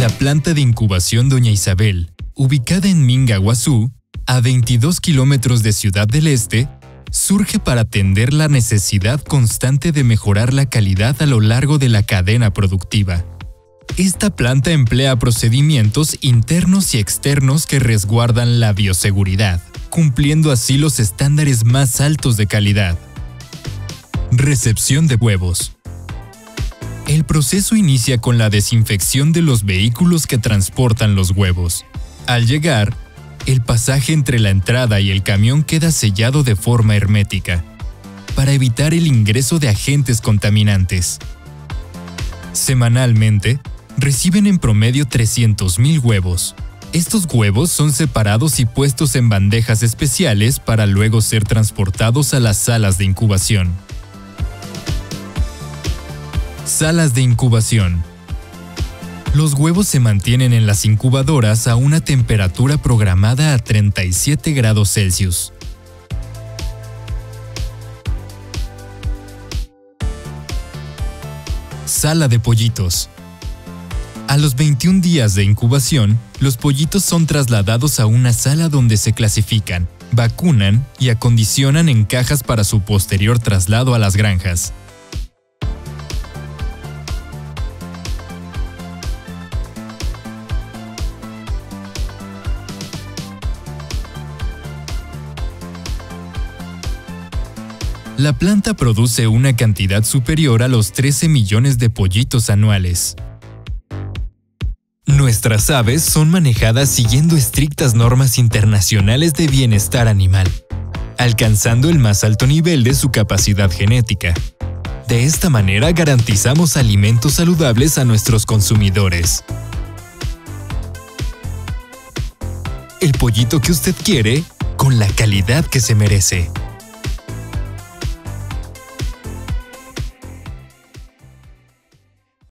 La planta de incubación Doña Isabel, ubicada en Minga, Guazú, a 22 kilómetros de Ciudad del Este, surge para atender la necesidad constante de mejorar la calidad a lo largo de la cadena productiva. Esta planta emplea procedimientos internos y externos que resguardan la bioseguridad, cumpliendo así los estándares más altos de calidad. Recepción de huevos. El proceso inicia con la desinfección de los vehículos que transportan los huevos. Al llegar, el pasaje entre la entrada y el camión queda sellado de forma hermética, para evitar el ingreso de agentes contaminantes. Semanalmente, reciben en promedio 300.000 huevos. Estos huevos son separados y puestos en bandejas especiales para luego ser transportados a las salas de incubación. Salas de incubación. Los huevos se mantienen en las incubadoras a una temperatura programada a 37 grados Celsius. Sala de pollitos. A los 21 días de incubación, los pollitos son trasladados a una sala donde se clasifican, vacunan y acondicionan en cajas para su posterior traslado a las granjas. La planta produce una cantidad superior a los 13 millones de pollitos anuales. Nuestras aves son manejadas siguiendo estrictas normas internacionales de bienestar animal, alcanzando el más alto nivel de su capacidad genética. De esta manera garantizamos alimentos saludables a nuestros consumidores. El pollito que usted quiere, con la calidad que se merece.